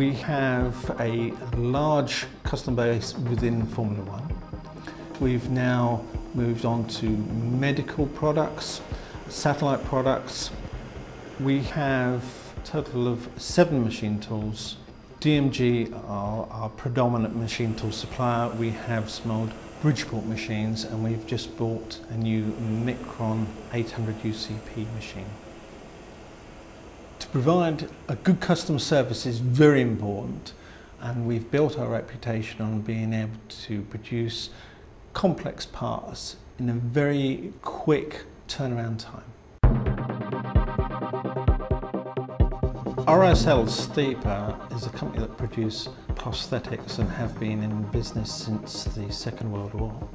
We have a large customer base within Formula One. We've now moved on to medical products, satellite products. We have a total of seven machine tools. DMG are our predominant machine tool supplier. We have some Bridgeport machines and we've just bought a new Mikron 800 UCP machine. To provide a good customer service is very important and we've built our reputation on being able to produce complex parts in a very quick turnaround time. RSL Steeper is a company that produce prosthetics and have been in business since the Second World War.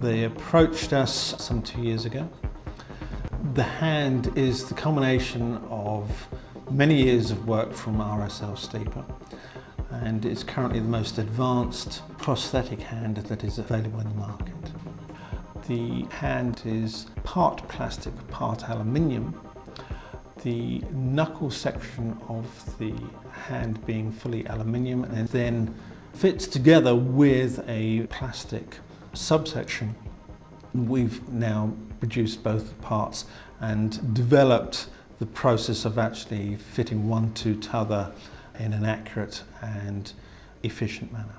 They approached us some two years ago the hand is the culmination of many years of work from RSL Steeper and it's currently the most advanced prosthetic hand that is available in the market. The hand is part plastic, part aluminium. The knuckle section of the hand being fully aluminium and then fits together with a plastic subsection We've now produced both parts and developed the process of actually fitting one to t'other in an accurate and efficient manner.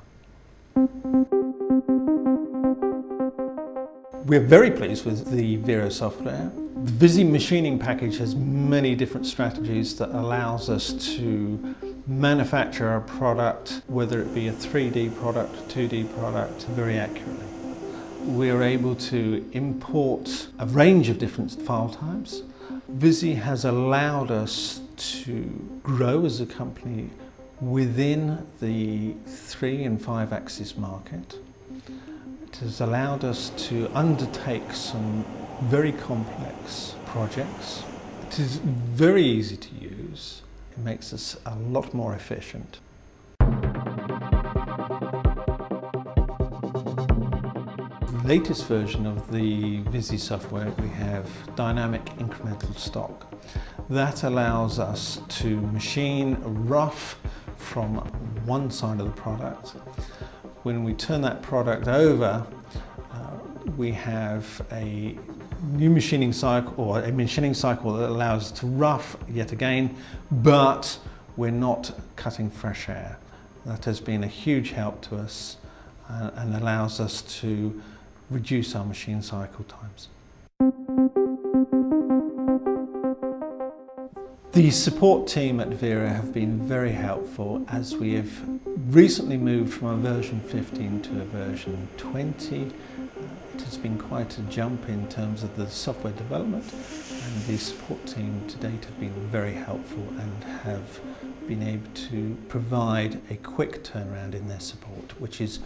We're very pleased with the Vero software. The Visi machining package has many different strategies that allows us to manufacture a product, whether it be a 3D product, 2D product, very accurately we're able to import a range of different file types. Visi has allowed us to grow as a company within the three and five axis market. It has allowed us to undertake some very complex projects. It is very easy to use. It makes us a lot more efficient. Latest version of the Visi software, we have dynamic incremental stock. That allows us to machine rough from one side of the product. When we turn that product over, uh, we have a new machining cycle or a machining cycle that allows us to rough yet again, but we're not cutting fresh air. That has been a huge help to us uh, and allows us to reduce our machine cycle times. The support team at Vero have been very helpful as we have recently moved from a version 15 to a version 20. Uh, it has been quite a jump in terms of the software development and the support team to date have been very helpful and have been able to provide a quick turnaround in their support which is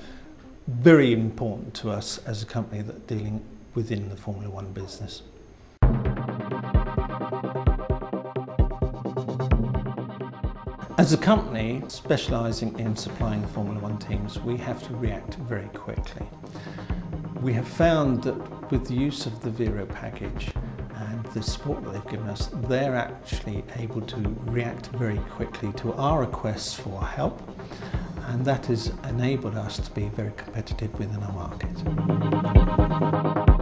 very important to us as a company that dealing within the Formula One business. As a company specialising in supplying Formula One teams, we have to react very quickly. We have found that with the use of the Vero package and the support that they've given us, they're actually able to react very quickly to our requests for help and that has enabled us to be very competitive within our market.